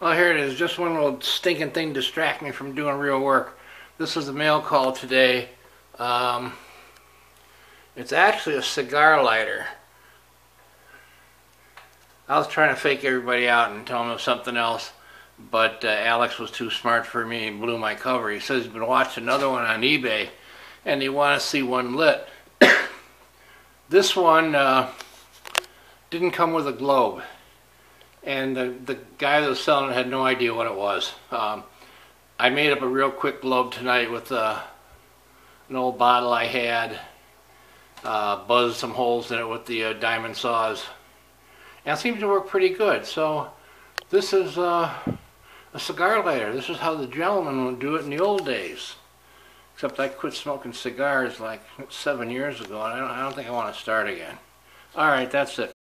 Oh, here it is. Just one little stinking thing distract me from doing real work. This is the mail call today. Um, it's actually a cigar lighter. I was trying to fake everybody out and tell them something else, but uh, Alex was too smart for me and blew my cover. He says he's been watching another one on eBay and he wants to see one lit. this one uh, didn't come with a globe and the, the guy that was selling it had no idea what it was. Um, I made up a real quick globe tonight with uh, an old bottle I had, uh, buzzed some holes in it with the uh, diamond saws, and it seems to work pretty good. So this is uh, a cigar lighter. This is how the gentleman would do it in the old days. Except I quit smoking cigars like seven years ago, and I don't, I don't think I want to start again. All right, that's it.